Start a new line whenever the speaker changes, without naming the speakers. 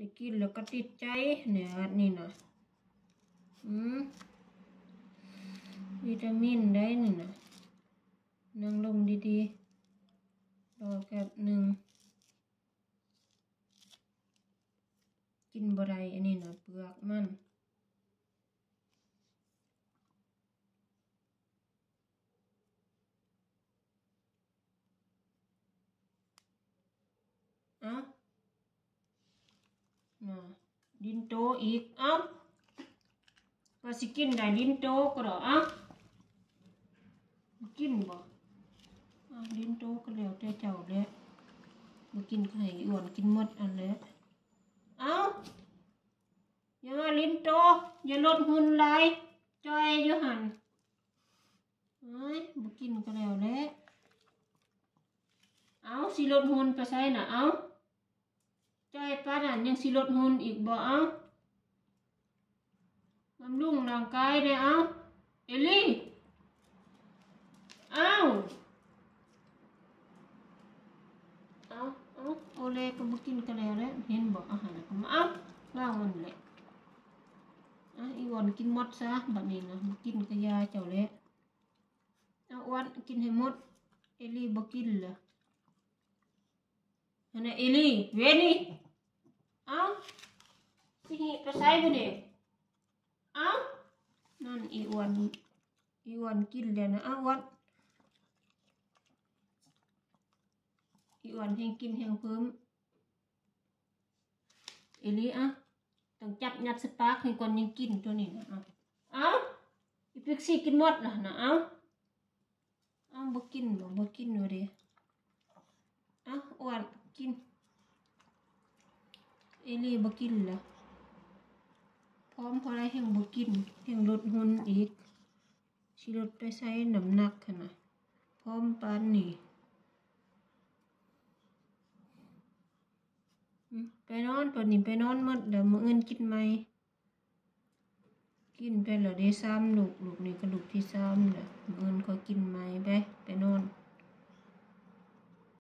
ได้กินแล้วก็ติดใจเนี่ยนี่นะอืมวิตามินได้นี่นะนั่งลงดีๆรอแป๊บหนึ่งกินบ่ได้อันนี้นะเปลือกมันอะ ดินโตอีก เอ้าก็สิกินได้ดินโตก็ดอเอ้าบ่กินบ่อ้าดินโตก็แล้วแต่เจ้าแหละบ่กินไข่อ้วนกินหมดอันแล้วเอ้าอย่าลิ้นโต อย่าลดหุ่นหลยจอยอยู่หันเอ้ยบ่กินก็แล้วแหละเอาสิลดหุ่นไปใส่น่ะเอา จอยป้านั่นยังสิลดหุ่นอีกบ่เอาบำรุงร่างกายเด้เอาเอลี่เอาเอาเอาโอเลก็บ่กินก็แล้วแหละเห็นบ่อาหารก็มาเอาว่างมันแหละอะอีวอนกินมดซะแบัดนี้นะบ่กินก็ยาเจ้าแหละเอาอ้วนกินให้หมดเอลี่บ่กินเหรออันนั้นเอลี่เวนี่เอ้า สิไปใส่บ่นี่เอ้านั่นอีอ้วนอีอ้วนกินแล้วนะอ้าอ้วนอีอ้วนแห่งกินแห่งเพิ่มเอลี่อะต้องจับยัดสปาร์คให้ก่อนยังกินตัวนี้นะเอ้าเอาอีพิกซี่กินหมดล่ะนะเอ้าเอ้าบ่กินบ่บ่กินว่าเด้อะอ้วนกินเอลี่บ่กินละ พร้อมพอได้แห่งบ่กินแห่งลดหุ่นอีกสิลดไปใส่น้ำหนักค่ะนะพร้อมปานนี่ไปนอนตอนนี้ไปนอนหมดเดี๋ยวมื้ออื่นกินไหมกินไปแล้วได้ซ้ำลูกลูกนี่ก็ลูกที่ซ้ำเด้อมื้ออื่นก็กินไหมไปไปนอน